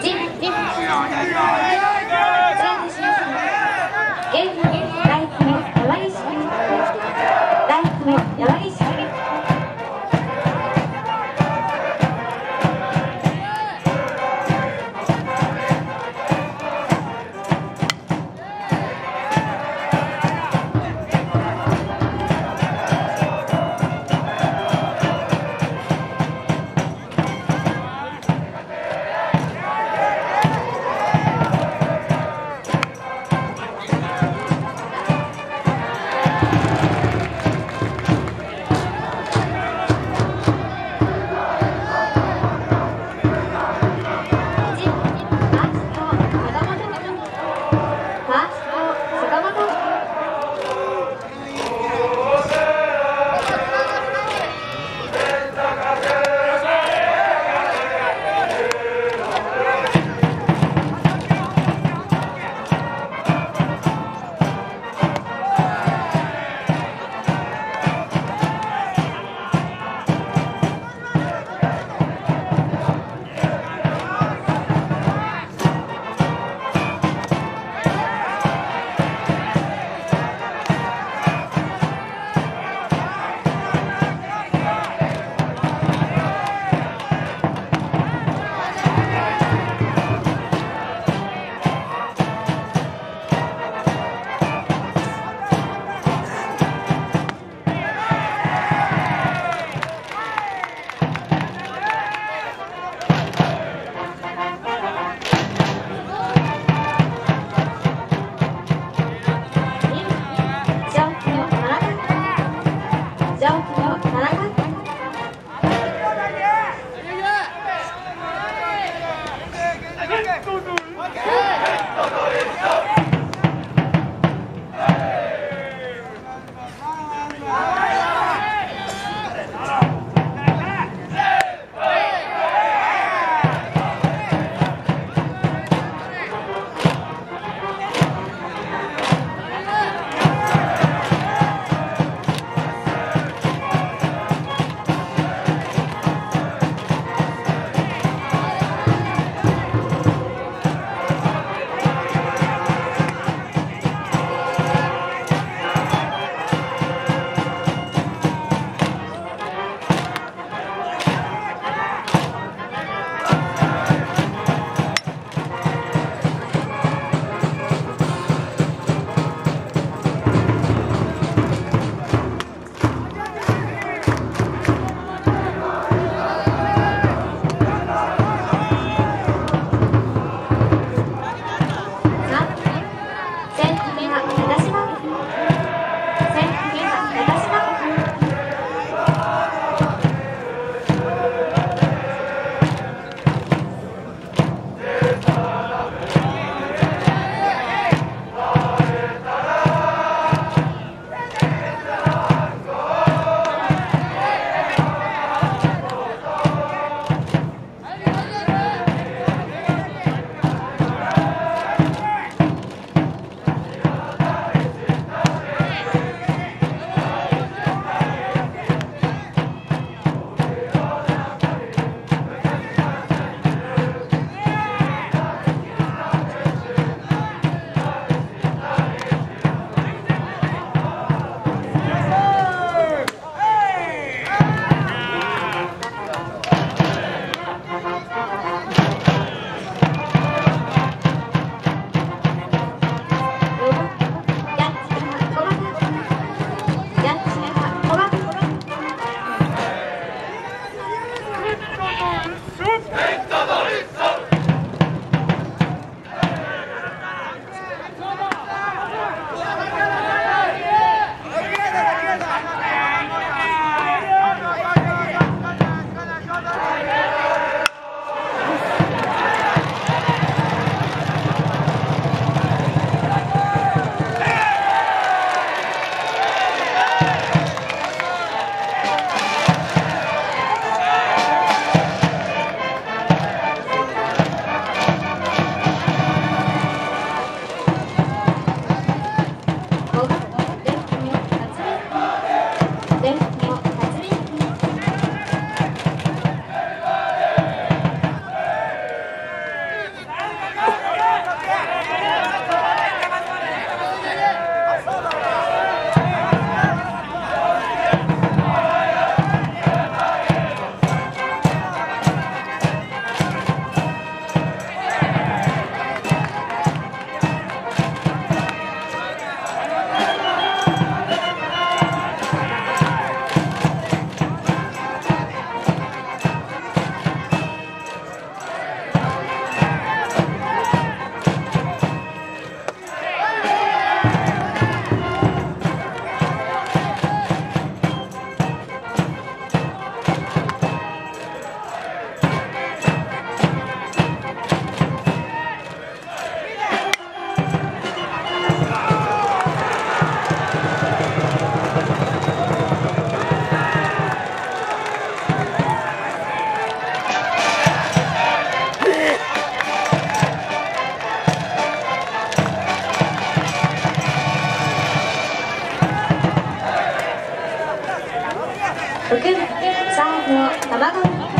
进进，Don't. 目が私なす。6、3の卵。